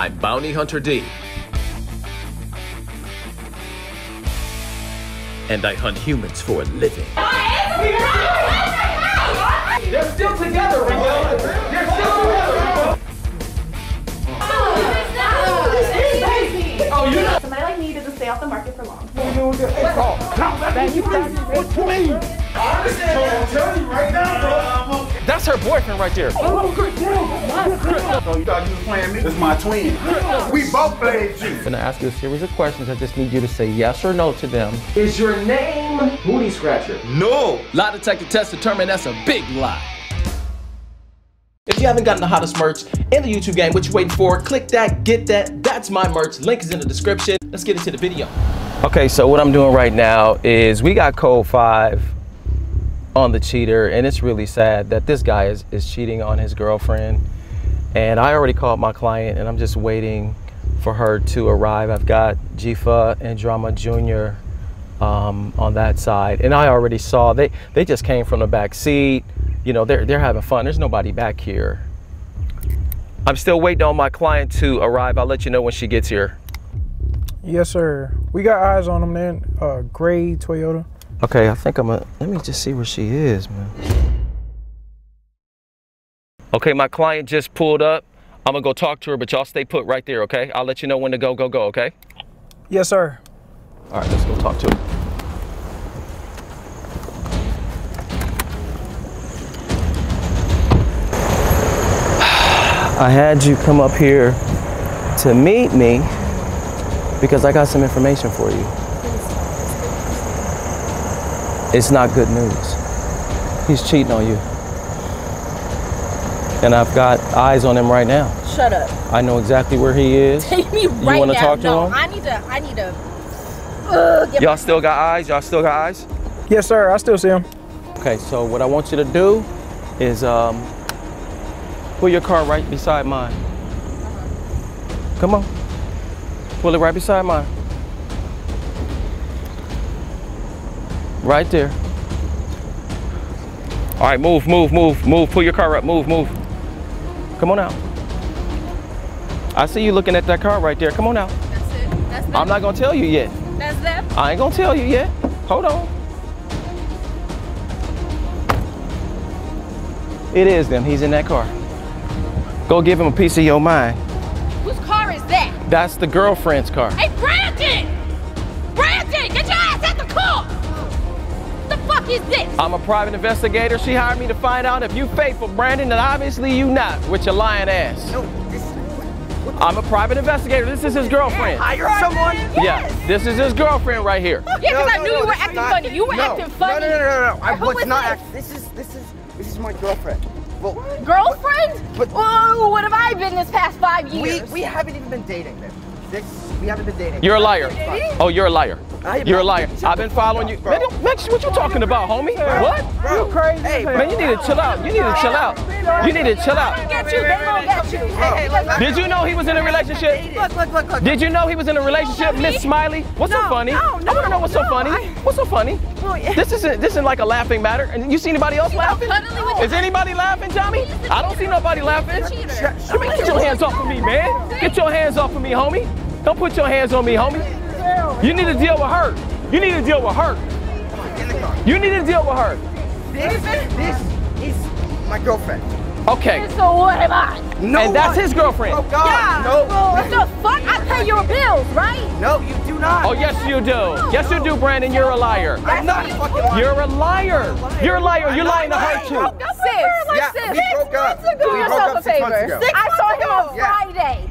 I'm Bounty Hunter D. And I hunt humans for a living. They're still together, Miguel. Boyfriend right there. Oh, Chris, yeah. So you thought you was playing me? This is my twin. We both played you. I'm gonna ask you a series of questions. I just need you to say yes or no to them. Is your name Booty Scratcher? No. Lie detector test determined that's a big lie. If you haven't gotten the hottest merch in the YouTube game, what you waiting for? Click that, get that. That's my merch. Link is in the description. Let's get into the video. Okay, so what I'm doing right now is we got code five on the cheater, and it's really sad that this guy is, is cheating on his girlfriend. And I already called my client, and I'm just waiting for her to arrive. I've got Jifa and Drama Jr. Um, on that side, and I already saw they they just came from the back seat. You know, they're they're having fun. There's nobody back here. I'm still waiting on my client to arrive. I'll let you know when she gets here. Yes, sir. We got eyes on them then. Uh, gray Toyota. Okay, I think I'm gonna let me just see where she is, man. Okay, my client just pulled up. I'm gonna go talk to her, but y'all stay put right there, okay? I'll let you know when to go, go, go, okay? Yes, sir. All right, let's go talk to her. I had you come up here to meet me because I got some information for you. It's not good news. He's cheating on you. And I've got eyes on him right now. Shut up. I know exactly where he is. Take me right You wanna now. talk to no, him? I need to. I need to. Uh, Y'all still got eyes? Y'all still got eyes? Yes, sir. I still see him. Okay, so what I want you to do is um, pull your car right beside mine. Come on. Pull it right beside mine. Right there. All right, move, move, move, move. Pull your car up. Move, move. Come on out. I see you looking at that car right there. Come on out. That's it. That's them. I'm not gonna tell you yet. That's them. I ain't gonna tell you yet. Hold on. It is them. He's in that car. Go give him a piece of your mind. Whose car is that? That's the girlfriend's car. Hey, Brandon! Brandon, get your ass at the car! The fuck is this? I'm a private investigator. She hired me to find out if you faithful, Brandon, and obviously you not with your lying ass. No, this I'm a private investigator. This is his girlfriend. hire someone. Yeah, this is his girlfriend right here. Yeah, because I No, knew no, you were acting not- funny. You were no, acting funny. No, no, no, no, no. I Who was is not. this? This is this is this is my girlfriend. Well, Girlfriend? But- Whoa, what have I been this past five we years? we haven't even been dating. Then. This we haven't been dating. You're a liar. Oh, you're a liar. I am You're a liar. I've been following you. bro. Man, don't- man, what you talking about, homie? What? Bro, You crazy Hey, bro. Man, you need to chill out. You need to chill out. You need to chill out. get you. They gonna get you. Hey, hey, look, Did you know he was in a relationship? Look, look, look, look. Did you know he was in a relationship, Miss Smiley? What's so No, funny? no, I want to know what's so funny. I- What's so funny? Well, yeah. This isn't this isn't like a laughing matter. And you see anybody else laughing? Is anybody laughing, Tommy? I don't see nobody laughing. Cheater. Get your hands off of me, man. Get your hands off of me, homie. Don't put your hands on me, homie. You need to deal with her. You need to deal with her. in the car. You need to deal with her. This this is my girlfriend. Okay. So what am I? No, And that's his girlfriend. Oh God, Yeah. no. What the fuck? I pay your bills, right? No, you do not. Oh, yes, you do. Yes, you do, Brandon. You're a liar. I'm not a fucking liar. You're a liar. You're a liar. You're lying to her, too. Sis, Yeah, sis, we broke up. Do We broke yourself up a six months favor. ago. I saw him on Yeah. Friday. No, Friday.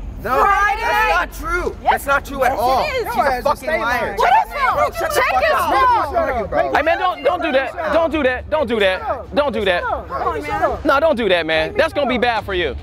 That's not true. that's not true at yes, all. is. She's No, a fucking liar. What is wrong? Bro, shut the Check fuck his phone. Who are you, bro? Hey, man, don't don't do that. Don't do that. Don't do that. Don't do that. No, don't do that, man. That's gonna be bad for you.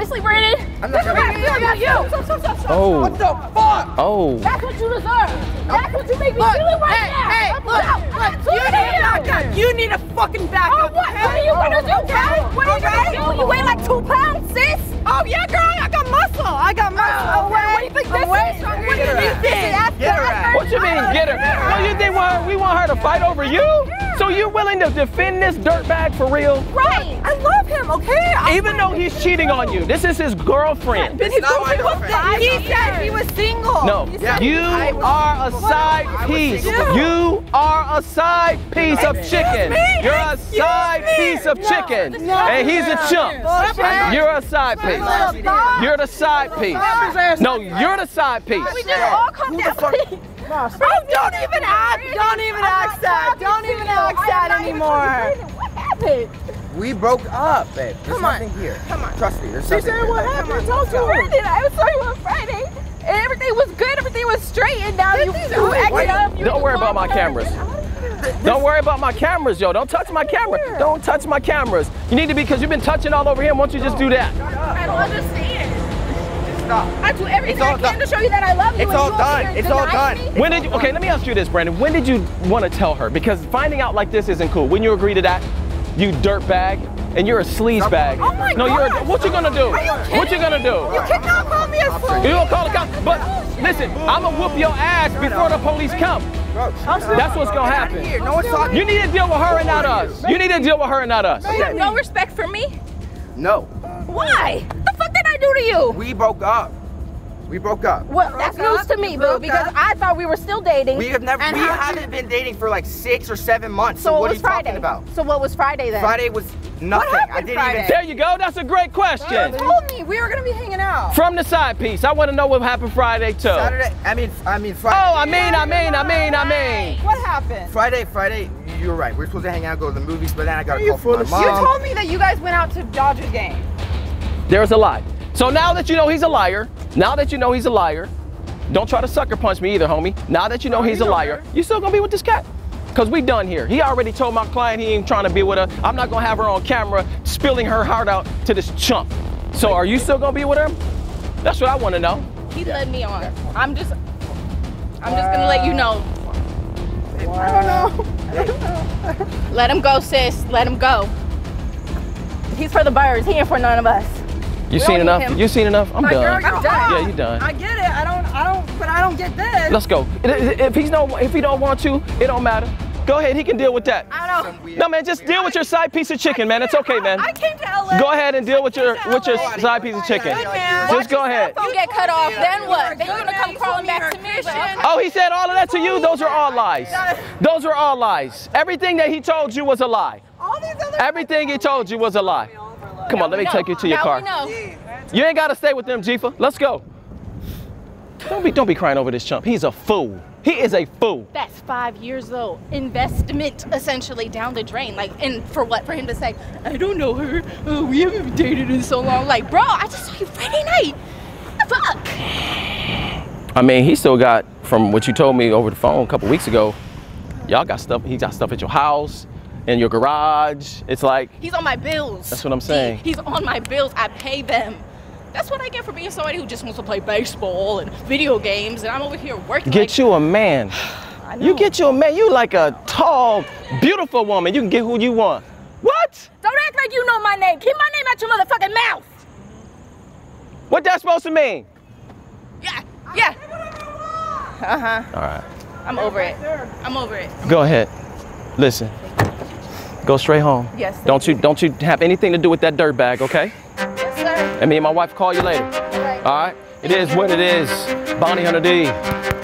That's Honestly, Brandon, I'm not this you. Stop, stop, stop, stop. oh What the fuck? oh. That's what you deserve. That's what you make me feel right now. hey, Let's look, go. look, you need to it. back. You need to fucking back Oh, up. what? What are you gonna do, Kat? What are you gonna do? You weigh like two pounds, sis. Oh yeah, girl, I got muscle. I got muscle. Oh, what do you think this way is? stronger What do you than think you this think. Get her out. What you mean, get her? What you think? We want her to fight over you? So you're willing to defend this dirtbag for real? Right. I love him, okay? I- Even though he's cheating on you, this is his girlfriend. But his girlfriend was five He said he was single. No, He said you are a side piece. You are a side piece of chicken. You're a side piece of chicken. And he's a chump. You're a side piece. You're the side piece. No, you're the side piece. We just all come down. Oh, don't even act. Don't even act sad. Don't even act sad anymore. What happened? We broke up, babe. There's Come on. nothing here. Come on. Trust me. There's She nothing said here. what happened. Talk to her. Brandon, I was sorry on Friday. And everything was good, everything was straight, and now you, you acted up. You Don't worry about my cameras. Don't worry about my cameras, yo. Don't touch my camera. Don't touch my cameras. You need to be, because you've been touching all over him. Why don't you just do that? I don't understand. Stop. I do everything It's all I can done. to show you that I love you. It's all you done. It's all done. me? When did you, okay, let me ask you this, Brandon. When did you want to tell her? Because finding out like this isn't cool. When you agree to that, you dirt bag, and you're a sleaze bag. Oh my no, you're, gosh. what you gonna do? Are you kidding What you gonna do? You cannot call me a fool. You don't call the cops. But listen, I'm gonna whoop your ass before the police come. That's what's gonna happen. No one's talking. You need to deal with her and not us. You need to deal with her and not us. You have no respect for me? No. Why? Do to you? We broke up. We broke up. Well, that's news to me, boo, because up. I thought we were still dating. We have never, and we haven't been dating for like six or seven months. So, So it what are was you Friday. talking about? So what was Friday then? Friday was nothing. I happened didn't Friday? even. There you go. That's a great question. You told me we were gonna be hanging out. From the side piece, I want to know what happened Friday too. Saturday. I mean, I mean Friday. Oh, I mean, I mean, I mean, I mean. What happened? Friday, Friday. You're right. We're supposed to hang out, go to the movies, but then I got a call from my You told me that you guys went out to Dodger game. There was a lie. So now that you know he's a liar, now that you know he's a liar, don't try to sucker punch me either, homie. Now that you know he's a liar, you still gonna be with this cat. Cause we done here. He already told my client he ain't trying to be with her. I'm not gonna have her on camera spilling her heart out to this chump. So are you still gonna be with her? That's what I wanna know. He led me on. I'm just, I'm just gonna let you know. I don't know. Let him go, sis. Let him go. He's for the birds. He ain't for none of us. You don't seen enough? him. You seen enough? I'm Like, girl, done. you're done. Yeah, you done. I get it. I don't. I don't. But I don't get this. Let's go. If he's no, if he don't want to, it don't matter. Go ahead, he can deal with that. I don't. No man, just deal with your side piece of chicken, man. It's okay, man. I came to LA. Go ahead and deal with your with your side piece of chicken. Just go ahead. You get cut off. Then what? Then you're gonna come crawling back to me. Oh, he said all of that to you? Those are all lies. Those are all lies. Everything that he told you was a lie. All these other. Everything he told you was a lie. Come on, let me take you to your now car. You ain't gotta stay with them, Jifa. Let's go. Don't be don't be crying over this chump. He's a fool. He is a fool. That's five years though. Investment essentially down the drain. Like, and for what? For him to say, I don't know her. Oh, we haven't dated in so long. Like, bro, I just saw you Friday night. The fuck? I mean, he still got from what you told me over the phone a couple weeks ago. Y'all got stuff. He got stuff at your house, in your garage. It's like He's on my bills. That's what I'm saying. He- he's on my bills. I pay them. That's what I get for being somebody who just wants to play baseball and video games, and I'm over here working. get like, you a man. You get you a man. You like a tall, beautiful woman. You can get who you want. What? Don't act like you know my name. Keep my name out your motherfucking mouth. What that supposed to mean? Yeah. Yeah. Uh huh. All right. I'm over it. I'm over it. Go ahead. Listen. Go straight home. Yes. Don't you don't you have anything to do with that dirt bag, okay? Yes, sir. And me and my wife call you later. All right. All right. It is what it is. Bounty Hunter D.